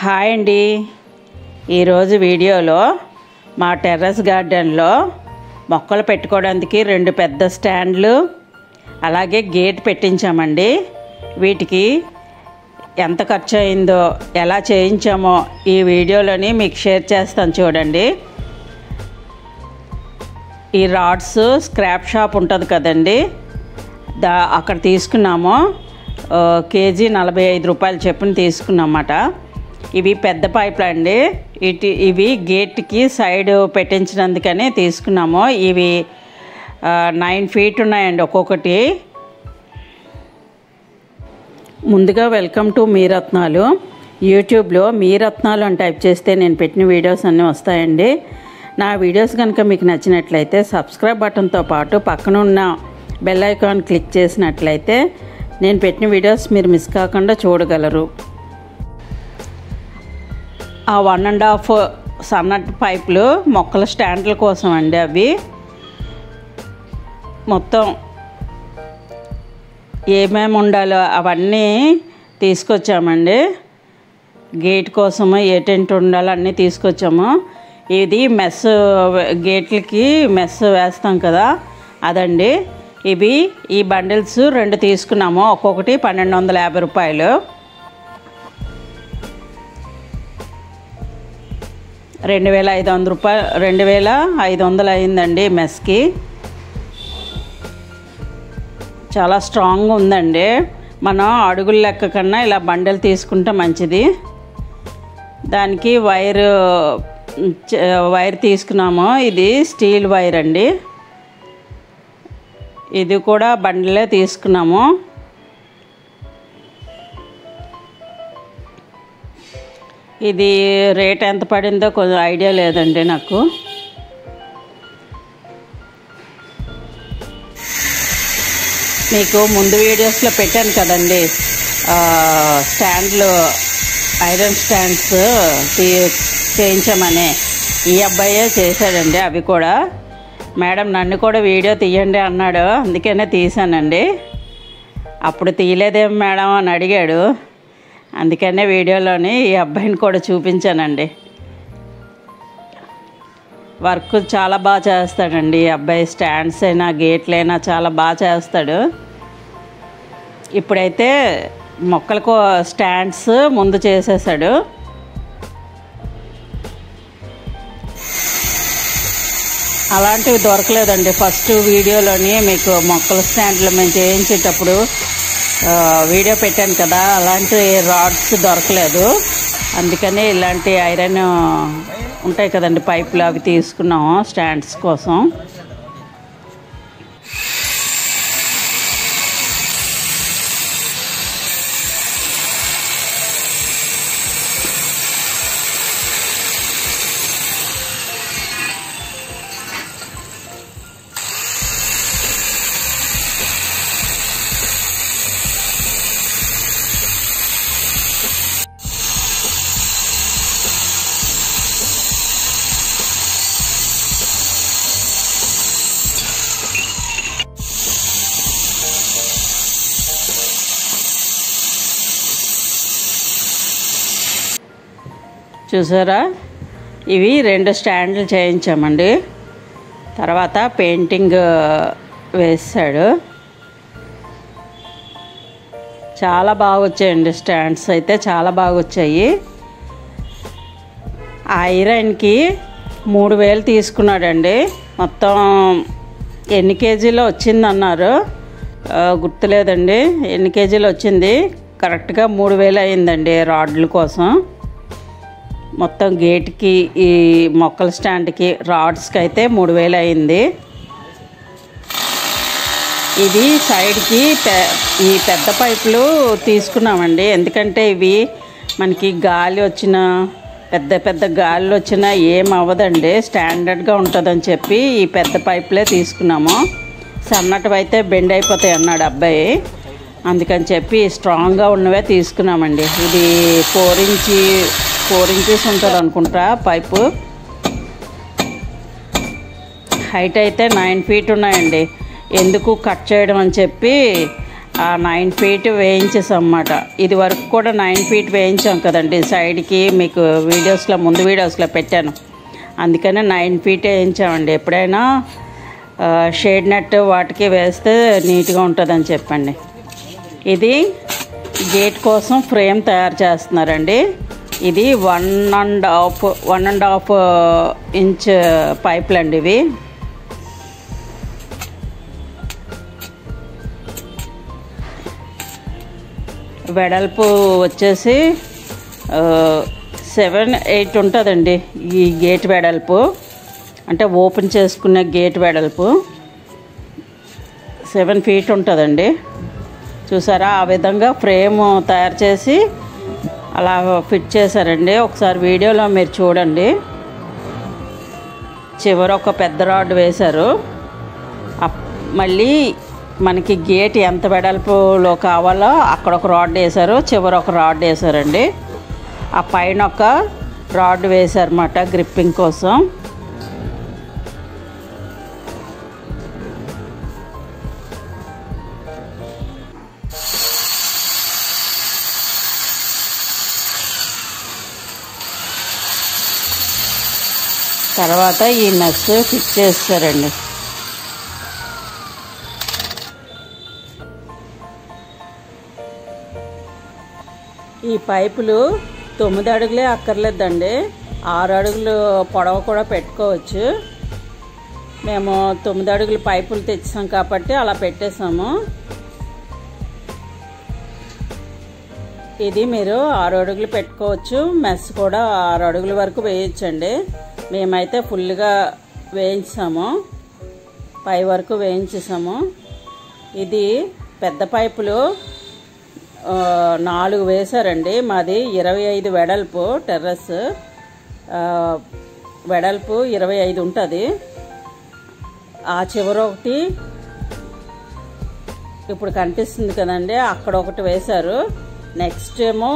Hi అండి. ఈరోజు వీడియోలో మా టెర్రస్ గార్డెన్లో మొక్కలు పెట్టుకోవడానికి రెండు పెద్ద స్టాండ్లు అలాగే గేట్ పెట్టించామండి. వీటికి ఎంత ఖర్చు అయిందో ఎలా చేయించామో ఈ వీడియోలోని మీకు షేర్ చేస్తాను చూడండి. ఈ రాడ్స్ స్క్రాప్ షాప్ ఉంటుంది కదండి. దా అక్కడ తీసుకున్నాము. కేజీ నలభై ఐదు రూపాయలు చెప్పున అన్నమాట ఇవి పెద్ద పైపులు అండి. ఇటు ఇవి గేట్కి సైడ్ పెట్టించినందుకనే తీసుకున్నాము. ఇవి నైన్ ఫీట్ ఉన్నాయండి ఒక్కొక్కటి. ముందుగా వెల్కమ్ టు మీ రత్నాలు యూట్యూబ్లో మీ రత్నాలు అని టైప్ చేస్తే నేను పెట్టిన వీడియోస్ అన్నీ వస్తాయండి. నా వీడియోస్ కనుక మీకు నచ్చినట్లయితే సబ్స్క్రైబ్ బటన్తో పాటు పక్కన ఉన్న బెల్ ఐకాన్ క్లిక్ చేసినట్లయితే నేను పెట్టిన వీడియోస్ మీరు మిస్ కాకుండా చూడగలరు. ఆ వన్ అండ్ హాఫ్ సన్నటి పైపులు మొక్కల స్టాండ్ల కోసం అండి అవి. మొత్తం ఏమేమి ఉండాలో అవన్నీ తీసుకొచ్చామండి. గేట్ కోసము ఏ టెంట్ ఉండాలో అన్నీ తీసుకొచ్చాము. ఇది మెస్ గేట్లకి మెస్ వేస్తాం కదా అదండి. ఇవి ఈ బండిల్స్ రెండు తీసుకున్నాము ఒక్కొక్కటి పన్నెండు వందల యాభై రూపాయలు. రెండు వేల ఐదు వందల రూపాయలు రెండు వేల ఐదు వందలు అయిందండి మెస్కి. చాలా స్ట్రాంగ్ ఉందండి. మనం అడుగుల లెక్క కన్నా ఇలా బండలు తీసుకుంటే మంచిది. దానికి వైర్ వైర్ తీసుకున్నాము. ఇది స్టీల్ వైర్ అండి. ఇది కూడా బండిలే తీసుకున్నాము. ఇది రేట్ ఎంత పడిందో కొంచెం ఐడియా లేదండి నాకు. మీకు ముందు వీడియోస్లో పెట్టాను కదండి. స్టాండ్లు ఐరన్ స్టాండ్స్ తీ చేయించామని. ఈ అబ్బాయే చేశాడండి అవి కూడా. మేడం నన్ను కూడా వీడియో తీయండి అన్నాడు. అందుకనే తీశానండి. అప్పుడు తీయలేదేం మేడం అని అడిగాడు. అందుకనే వీడియోలోని ఈ అబ్బాయిని కూడా చూపించానండి. వర్క్ చాలా బాగా చేస్తాడండి. ఈ అబ్బాయి స్టాండ్స్ అయినా గేట్లైనా చాలా బాగా చేస్తాడు. ఇప్పుడైతే మొక్కలకు స్టాండ్స్ ముందు చేసేసాడు. అలాంటివి దొరకలేదండి. ఫస్ట్ వీడియోలోని మీకు మొక్కల స్టాండ్లు మేము చేయించేటప్పుడు వీడియో పెట్టాను కదా అలాంటి రాడ్స్ దొరకలేదు. అందుకని ఇలాంటి ఐరన్ ఉంటాయి కదండి పైపులు అవి తీసుకున్నాము స్టాండ్స్ కోసం. చూసారా? ఇవి రెండు స్టాండ్లు చేయించామండి. తర్వాత పెయింటింగ్ వేసాడు చాలా బాగా వచ్చాయండి స్టాండ్స్ అయితే చాలా బాగా వచ్చాయి ఆ ఐరన్కి మూడు వేలు తీసుకున్నాడండి. మొత్తం ఎన్ని కేజీలో వచ్చిందన్నారు? గుర్తులేదండి. ఎన్ని కేజీలు వచ్చింది? కరెక్ట్గా మూడు వేలు అయిందండి రాడ్ల కోసం. మొత్తం గేట్కి ఈ మొక్కల స్టాండ్కి రాడ్స్కి అయితే మూడు వేలు అయింది ఇది సైడ్కి పె- ఈ పెద్ద పైపులు తీసుకున్నామండి. ఎందుకంటే ఇవి మనకి గాలి వచ్చిన పెద్ద పెద్ద గాలి వచ్చినా ఏం అవ్వదండి. స్టాండర్డ్గా ఉంటుందని చెప్పి ఈ పెద్ద పైపులే తీసుకున్నాము. సన్నటివి అయితే బెండ్ అయిపోతాయి అన్నాడు అబ్బాయి. అందుకని చెప్పి స్ట్రాంగ్గా ఉన్నవే తీసుకున్నామండి. ఇది ఫోర్ ఇంచి ఫోర్ ఇంచెస్ ఉంటుంది అనుకుంటా పైపు. హైట్ అయితే నైన్ ఫీట్ ఉన్నాయండి. ఎందుకు కట్ చేయడం అని చెప్పి ఆ నైన్ ఫీట్ వేయించేసమాట అన్నమాట ఇది వరకు కూడా నైన్ ఫీట్ వేయించాం కదండి. సైడ్కి మీకు వీడియోస్లో ముందు వీడియోస్లో పెట్టాను. అందుకనే నైన్ ఫీట్ వేయించామండి. ఎప్పుడైనా షేడ్ నెట్ వాటికి వేస్తే నీట్గా ఉంటుందని చెప్పండి. ఇది గేట్ కోసం ఫ్రేమ్ తయారు చేస్తున్నారండి. ఇది one and half one and half inch పైపులు అండి ఇవి. వెడల్పు వచ్చేసి సెవెన్ ఎయిట్ ఉంటుందండి ఈ గేట్ వెడల్పు. అంటే ఓపెన్ చేసుకునే గేట్ వెడల్పు. సెవెన్ ఫీట్ ఉంటుందండి. చూసారా? ఆ విధంగా ఫ్రేమ్ తయారు చేసి అలా ఫిట్ చేశారండి. ఒకసారి వీడియోలో మీరు చూడండి. చివర ఒక పెద్ద రాడ్ వేశారు. అప్- మళ్ళీ మనకి గేట్ ఎంత వెడల్పులో కావాలో అక్కడ ఒక రాడ్ వేశారు. చివర ఒక రాడ్ వేశారండి. ఆ పైన ఒక రాడ్ వేశారన్నమాట గ్రిప్పింగ్ కోసం. తర్వాత ఈ నట్స్ ఫిక్స్ చేస్తారండి. ఈ పైపులు తొమ్మిది అడుగులే అక్కర్లేదండి. ఆరు అడుగులు పొడవ కూడా పెట్టుకోవచ్చు. మేము తొమ్మిది అడుగులు పైపులు తెచ్చాం కాబట్టి అలా పెట్టేసాము ఇది మీరు ఆరు అడుగులు పెట్టుకోవచ్చు. మెస్ కూడా ఆరు అడుగుల వరకు వేయచ్చండి. మేమైతే ఫుల్గా వేయించాము. పై వరకు వేయించేసాము. ఇది పెద్ద పైపులు నాలుగు వేశారండి. మాది ఇరవై ఐదు వెడల్పు టెర్రస్. వెడల్పు ఇరవై ఐదు ఉంటుంది. ఆ చివర ఒకటి ఇప్పుడు కనిపిస్తుంది కదండి అక్కడ ఒకటి వేశారు. నెక్స్ట్ ఏమో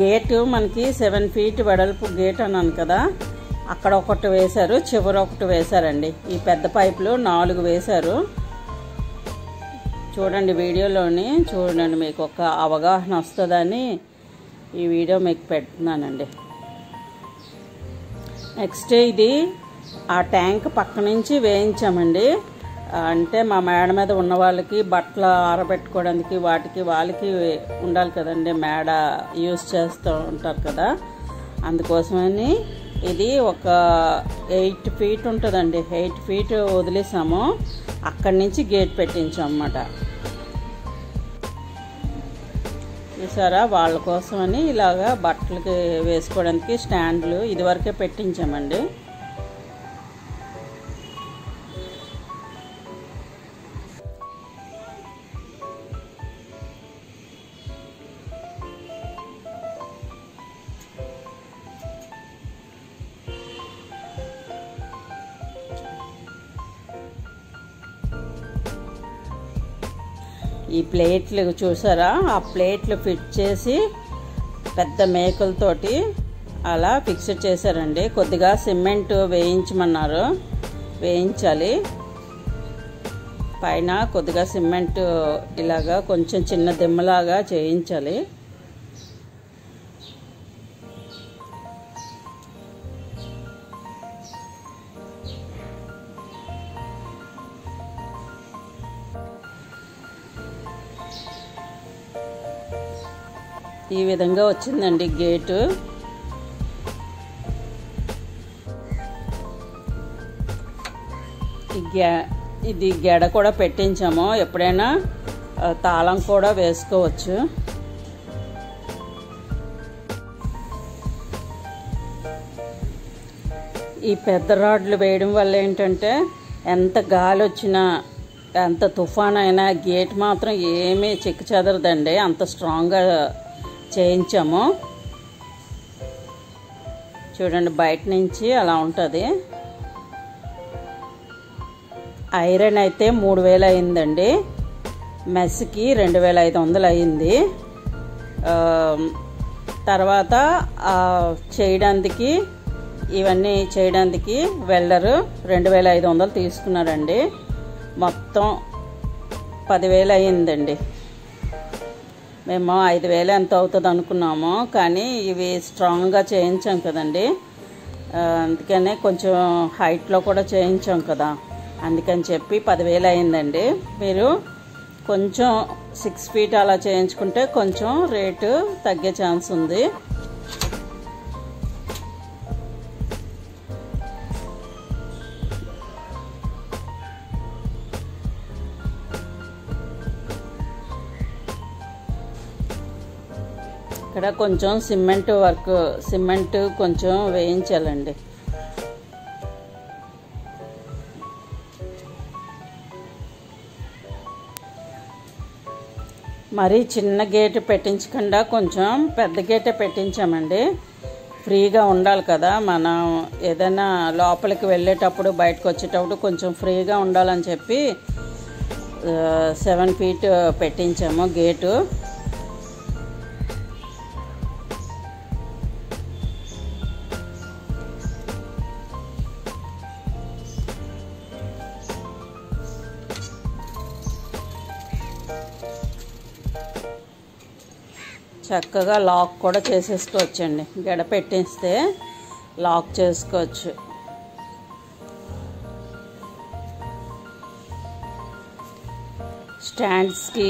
గేటు మనకి సెవెన్ ఫీట్ వెడల్పు గేట్ అన్నాను కదా. అక్కడ ఒకటి వేశారు చివర ఒకటి వేశారండి. ఈ పెద్ద పైపులు నాలుగు వేశారు. చూడండి వీడియోలోని చూడండి మీకు ఒక అవగాహన వస్తుందని ఈ వీడియో మీకు పెడుతున్నానండి. నెక్స్ట్ ఇది ఆ ట్యాంక్ పక్క నుంచి వేయించామండి. అంటే మా మేడ మీద ఉన్న వాళ్ళకి బట్టలు ఆరబెట్టుకోవడానికి వాటికి వాళ్ళకి ఉండాలి కదండి. మేడ యూస్ చేస్తూ ఉంటారు కదా. అందుకోసమని ఇది ఒక ఎయిట్ ఫీట్ ఉంటుందండి. ఎయిట్ ఫీట్ వదిలేసాము. అక్కడి నుంచి గేట్ పెట్టించాం అన్నమాట చూసారా? వాళ్ళ కోసమని ఇలాగా బట్టలకి వేసుకోవడానికి స్టాండ్లు ఇదివరకే పెట్టించామండి. ప్లేట్లు చూసారా? ఆ ప్లేట్లు ఫిట్ చేసి పెద్ద మేకులతోటి అలా ఫిక్స్ చేశారండి. కొద్దిగా సిమెంట్ వేయించమన్నారు. వేయించాలి. పైన కొద్దిగా సిమెంట్ ఇలాగా కొంచెం చిన్న దిమ్మలాగా చేయించాలి. ఈ విధంగా వచ్చిందండి గేటు. గ్యా ఇది గెడ కూడా పెట్టించాము. ఎప్పుడైనా తాళం కూడా వేసుకోవచ్చు. ఈ పెద్ద రాడ్లు వేయడం వల్ల ఏంటంటే ఎంత గాలి వచ్చినా ఎంత తుఫాన్ అయినా గేట్ మాత్రం ఏమీ చెక్కు చెదరదండి అంత స్ట్రాంగ్గా చేయించాము. చూడండి బయట నుంచి అలా ఉంటుంది. ఐరన్ అయితే మూడు వేలు అయిందండి. మెస్కి రెండు వేల ఐదు వందలు అయింది. తర్వాత చేయడానికి ఇవన్నీ చేయడానికి వెల్డరు రెండు వేల ఐదు వందలు తీసుకున్నారండి. మొత్తం పదివేలు అయిందండి. మేము ఐదు వేలు ఎంత అవుతుంది అనుకున్నాము కానీ ఇవి స్ట్రాంగ్గా చేయించాం కదండి. అందుకనే కొంచెం హైట్లో కూడా చేయించాం కదా. అందుకని చెప్పి పదివేలు అయిందండి. మీరు కొంచెం సిక్స్ ఫీట్ అలా చేయించుకుంటే కొంచెం రేటు తగ్గే ఛాన్స్ ఉంది. ఇక్కడ కొంచెం సిమెంట్ వర్క్ సిమెంట్ కొంచెం వేయించాలండి. మరీ చిన్న గేట్ పెట్టించకుండా కొంచెం పెద్ద గేటే పెట్టించామండి. ఫ్రీగా ఉండాలి కదా మనం ఏదైనా లోపలికి వెళ్ళేటప్పుడు బయటకు వచ్చేటప్పుడు కొంచెం ఫ్రీగా ఉండాలని చెప్పి సెవెన్ ఫీట్ పెట్టించాము గేటు. చక్కగా లాక్ కూడా చేసేసుకోవచ్చండి గడ పెట్టేస్తే లాక్ చేసుకోవచ్చు. స్టాండ్స్కి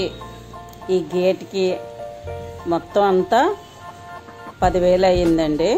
ఈ గేట్కి మొత్తం అంతా పదివేలు అయ్యిందండి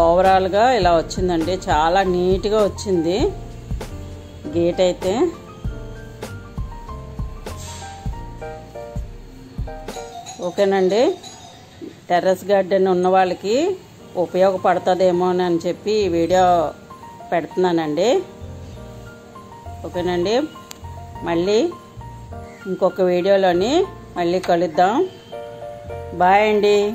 ఓవరాల్గా ఇలా వచ్చిందండి. చాలా నీట్గా వచ్చింది. గేట్ అయితే. ఓకేనండి. టెర్రస్ గార్డెన్ ఉన్న వాళ్ళకి ఉపయోగపడుతుందేమో అని చెప్పి ఈ వీడియో పెడుతున్నానండి. ఓకేనండి. మళ్ళీ ఇంకొక వీడియోలోని మళ్ళీ కలుద్దాం. బాయ్ అండి.